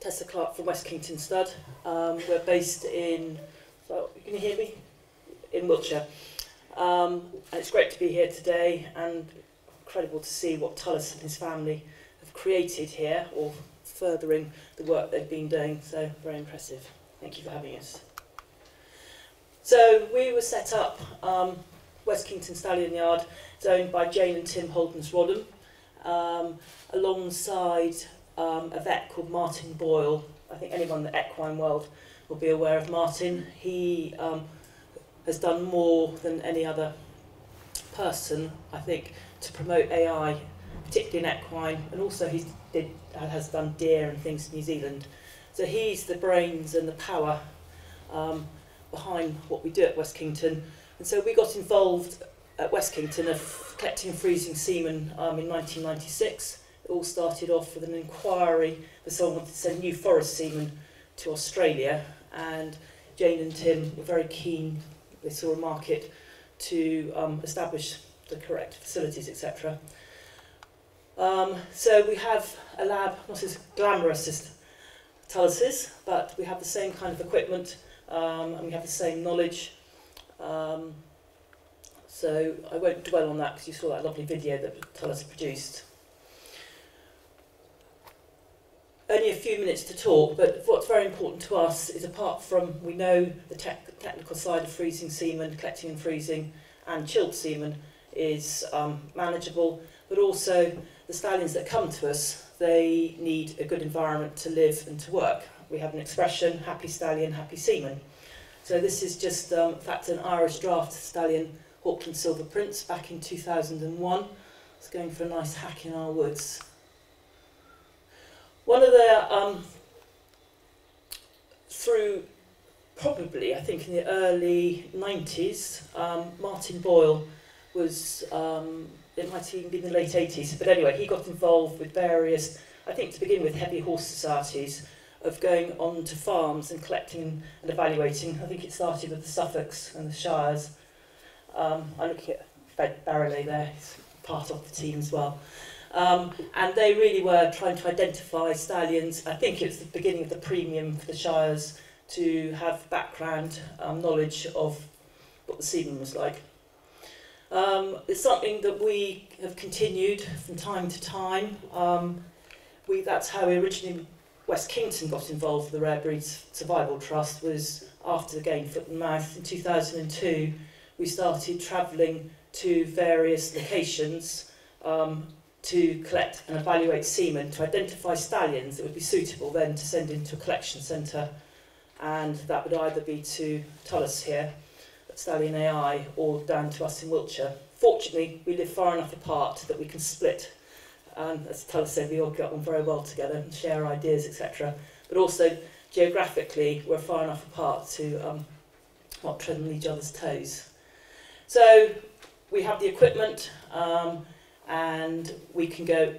Tessa Clark from West Kington Stud. Um, we're based in, so, can you hear me? In Wiltshire. Um, and it's great to be here today and incredible to see what Tullis and his family have created here or furthering the work they've been doing. So very impressive. Thank you for having us. So we were set up, um, West Kington Stallion Yard, it's owned by Jane and Tim Holderness-Roddam, um, alongside um, a vet called Martin Boyle. I think anyone in the equine world will be aware of Martin. He um, has done more than any other person, I think, to promote AI, particularly in equine, and also he has done deer and things in New Zealand. So he's the brains and the power um, behind what we do at West Kington. And so we got involved at West Kington of collecting and freezing semen um, in 1996. All started off with an inquiry that someone wanted to send new forest semen to Australia and Jane and Tim were very keen, they saw a market to um, establish the correct facilities, etc. Um, so we have a lab, not as glamorous as Tullis's, but we have the same kind of equipment um, and we have the same knowledge. Um, so I won't dwell on that because you saw that lovely video that Tullis produced. Only a few minutes to talk, but what's very important to us is apart from we know the te technical side of freezing semen, collecting and freezing, and chilled semen is um, manageable, but also the stallions that come to us, they need a good environment to live and to work. We have an expression, happy stallion, happy semen. So this is just, um, in fact, an Irish Draught stallion, Auckland Silver Prince, back in 2001. It's going for a nice hack in our woods. One of the, um, through probably, I think in the early 90s, um, Martin Boyle was, um, it might even be in the late 80s, but anyway, he got involved with various, I think to begin with, heavy horse societies, of going on to farms and collecting and evaluating. I think it started with the Suffolks and the Shires. Um, I'm looking at Barrelay there, he's part of the team as well. Um, and they really were trying to identify stallions. I think it's the beginning of the premium for the Shires to have background um, knowledge of what the semen was like. Um, it's something that we have continued from time to time. Um, we, that's how we originally, West Kington got involved with the Rare Breeds Survival Trust was after the game Foot and Mouth in 2002. We started travelling to various locations um, to collect and evaluate semen to identify stallions that would be suitable then to send into a collection centre and that would either be to Tullis here at Stallion AI or down to us in Wiltshire. Fortunately, we live far enough apart that we can split and as Tullis said, we all get on very well together and share ideas, etc. But also, geographically, we're far enough apart to um, not tread on each other's toes. So, we have the equipment, um, and we can go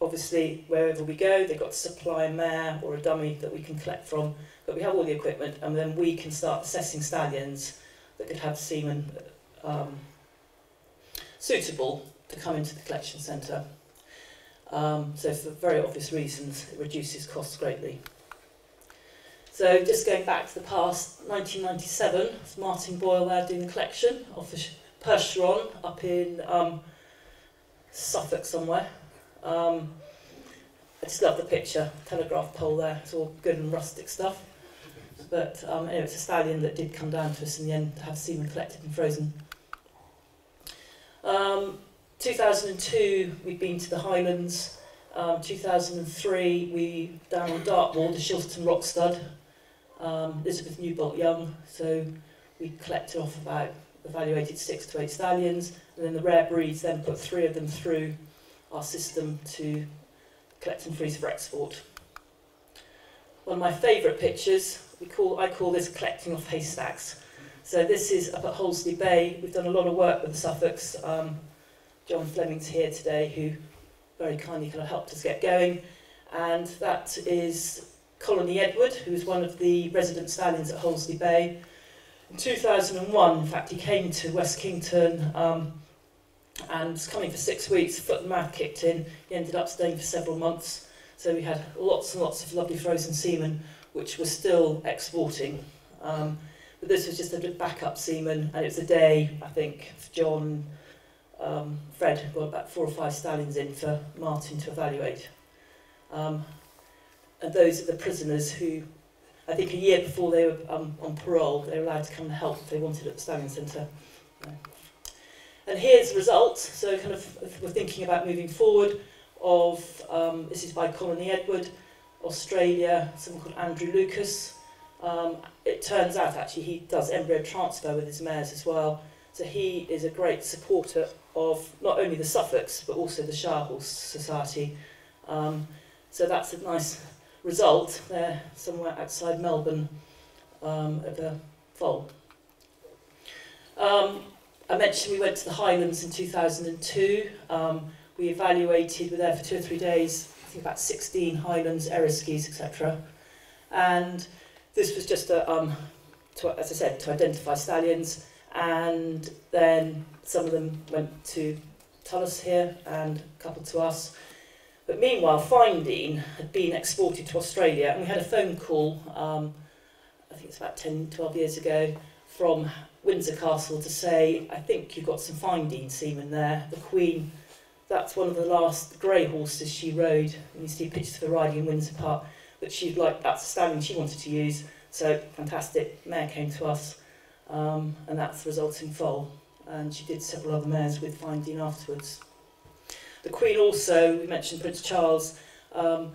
obviously wherever we go they've got to supply a mare or a dummy that we can collect from but we have all the equipment and then we can start assessing stallions that could have semen um, suitable to come into the collection centre. Um, so for very obvious reasons it reduces costs greatly. So just going back to the past 1997 it's Martin Boyle there doing the collection of the Percheron up in um, Suffolk somewhere. Um, I just love the picture, telegraph pole there, it's all good and rustic stuff. But um, anyway, it's a stallion that did come down to us in the end to have semen collected and frozen. Um, 2002, we'd been to the Highlands. Um, 2003, we down on Dartmoor, the Shilstone Rock Stud, um, Elizabeth Newbolt Young. So we collected off about, evaluated six to eight stallions, and then the rare breeds then put three of them through our system to collect and freeze for export. One of my favourite pictures, we call, I call this collecting off haystacks. So this is up at Hollesley Bay. We've done a lot of work with the Suffolks. Um, John Fleming's here today, who very kindly kind of helped us get going. And that is Colony Edward, who is one of the resident stallions at Hollesley Bay. In 2001, in fact, he came to West Kington um, and was coming for six weeks, foot and mouth kicked in. He ended up staying for several months. So we had lots and lots of lovely frozen semen, which were still exporting. Um, but this was just a bit of backup semen, and it was a day, I think, for John, um, Fred got about four or five stallions in for Martin to evaluate. Um, and those are the prisoners who, I think a year before they were um, on parole, they were allowed to come and help if they wanted at the Stallion Centre. And here's the result. So kind of we're thinking about moving forward of, um, this is by Colony Edward, Australia, someone called Andrew Lucas. Um, it turns out actually he does embryo transfer with his mares as well. So he is a great supporter of not only the Suffolks but also the Shire Society. Um, so that's a nice result there somewhere outside Melbourne um, at the foal. Um, I mentioned we went to the Highlands in 2002. Um, we evaluated, we were there for two or three days, I think about 16 Highlands, Eriskays, etc. And this was just, a, um, to, as I said, to identify stallions. And then some of them went to Tullis here and a couple to us. But meanwhile, Finding had been exported to Australia, and we had a phone call, um, I think it's about 10, 12 years ago, from Windsor Castle to say, I think you've got some fine Dean semen there. The Queen, that's one of the last grey horses she rode. And you see pictures of her riding in Windsor Park. But she'd like, that's a stallion she wanted to use. So fantastic, mare came to us. Um, and that's the resulting foal. And she did several other mares with fine Dean afterwards. The Queen also, we mentioned Prince Charles, um,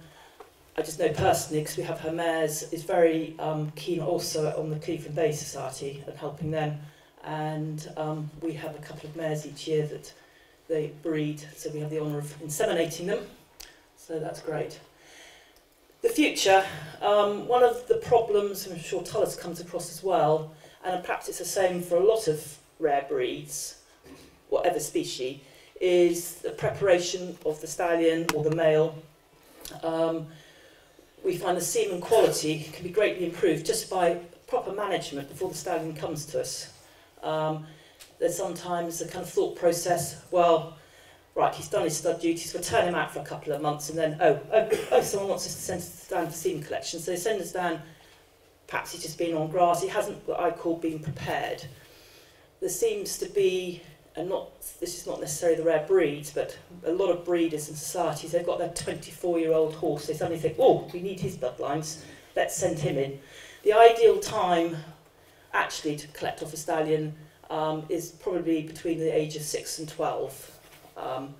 I just know personally because we have her mares, is very um, keen also on the Cleveland Bay Society and helping them. And um, we have a couple of mares each year that they breed, so we have the honour of inseminating them. So that's great. The future, um, one of the problems, I'm sure Tullis comes across as well, and perhaps it's the same for a lot of rare breeds, whatever species, is the preparation of the stallion or the male. Um, we find the semen quality can be greatly improved just by proper management before the stallion comes to us. Um, there's sometimes a kind of thought process, well, right, he's done his stud duties, we'll turn him out for a couple of months and then, oh, oh, oh someone wants us to send us down for semen collection. So they send us down, perhaps he's just been on grass, he hasn't what I call been prepared. There seems to be and not this is not necessarily the rare breeds, but a lot of breeders and societies, they've got their 24-year-old horse. They suddenly think, oh, we need his bloodlines, let's send him in. The ideal time, actually, to collect off a stallion um, is probably between the age of 6 and 12. Um,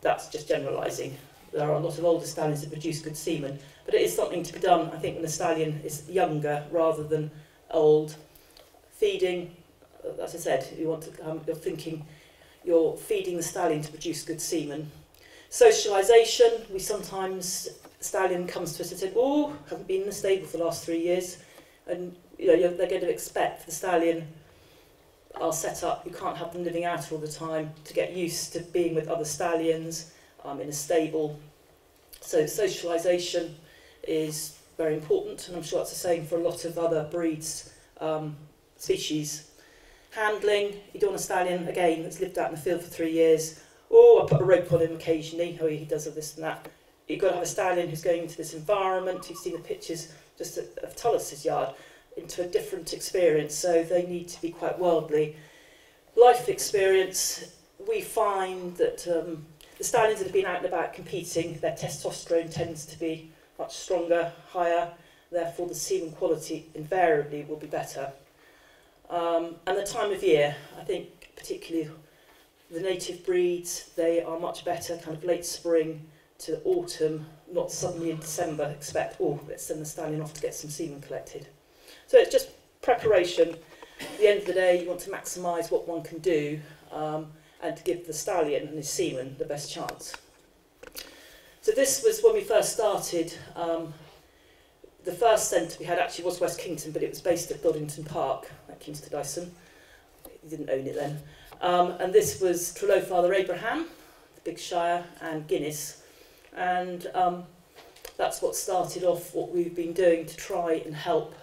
that's just generalising. There are a lot of older stallions that produce good semen, but it is something to be done, I think, when the stallion is younger rather than old. Feeding, as I said, you want to, um, you're thinking, you're feeding the stallion to produce good semen. Socialisation, we sometimes, stallion comes to us and says, oh, haven't been in the stable for the last three years. And you know, they're going to expect the stallion are set up, you can't have them living out all the time to get used to being with other stallions um, in a stable. So socialisation is very important, and I'm sure that's the same for a lot of other breeds, um, species handling, you don't want a stallion, again, that's lived out in the field for three years. Oh, I put a rope on him occasionally. Oh, he does all this and that. You've got to have a stallion who's going into this environment. You've seen the pictures just of Tullis's yard into a different experience. So they need to be quite worldly. Life experience, we find that um, the stallions that have been out and about competing, their testosterone tends to be much stronger, higher. Therefore, the semen quality invariably will be better. Um, and the time of year, I think particularly the native breeds, they are much better kind of late spring to autumn, not suddenly in December expect, oh, let's send the stallion off to get some semen collected. So it's just preparation. At the end of the day, you want to maximise what one can do um, and to give the stallion and his semen the best chance. So this was when we first started um, the first centre we had actually was West Kington, but it was based at Dodington Park at Kingston Dyson. He didn't own it then. Um, and this was Trello Father Abraham, the Big Shire, and Guinness. And um, that's what started off what we've been doing to try and help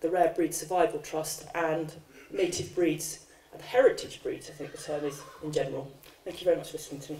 the Rare Breed Survival Trust and native breeds and heritage breeds, I think the term is in general. Thank you very much for listening to me.